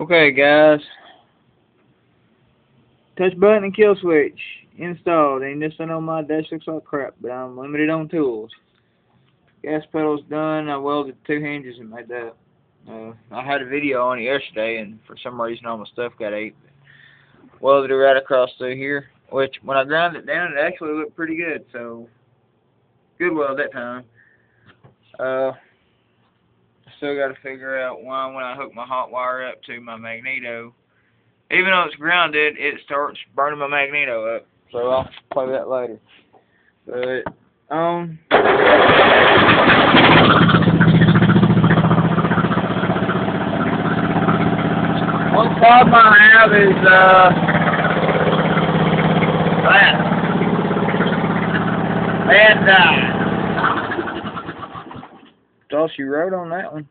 Okay, guys. Touch button and kill switch installed. Ain't this know my dash looks like crap, but I'm limited on tools. Gas pedal's done. I welded two hinges and made that. Uh, I had a video on it yesterday, and for some reason all my stuff got ate. Welded it right across through here, which when I ground it down, it actually looked pretty good. So good weld that time. Uh, still got to figure out why when I hook my hot wire up to my magneto, even though it's grounded, it starts burning my magneto up. So I'll play that later. But um. One problem I have is uh that. And uh all she wrote on that one.